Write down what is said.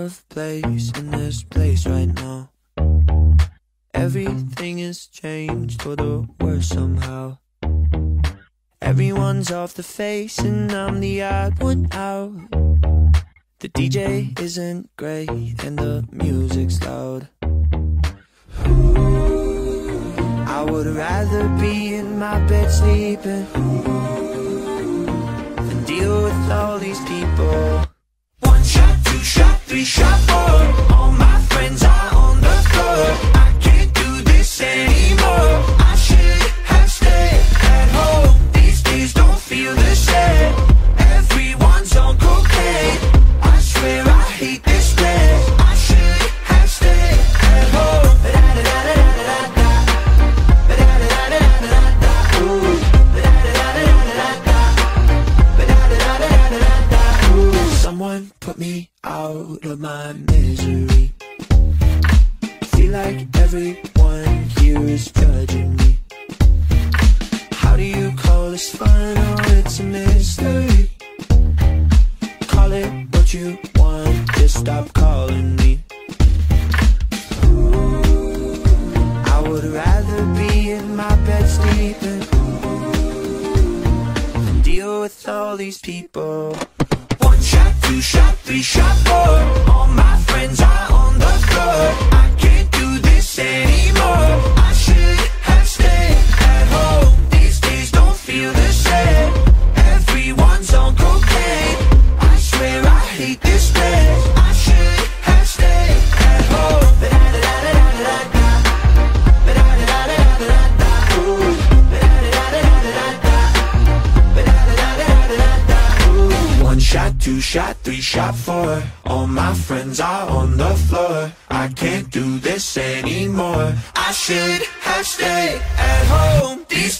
of place in this place right now. Everything has changed for the worse somehow. Everyone's off the face and I'm the odd one out. The DJ isn't great and the music's loud. I would rather be in my bed sleeping than deal with all these people. Four. All my friends are on the floor. I can't do this anymore. I should have stayed at home. These days don't feel the same. Everyone's on cocaine. I swear I hate this place. I should have stayed at home. Someone put me out of my misery. Feel like everyone here is judging me. How do you call this fun? Oh, it's a mystery. Call it what you want, just stop calling me. I would rather be in my bed sleeping deal with all these people. One shot, two shot, three shot, four. All my friends are on shot, two shot, three shot, four. All my friends are on the floor. I can't do this anymore. I should have stayed at home. These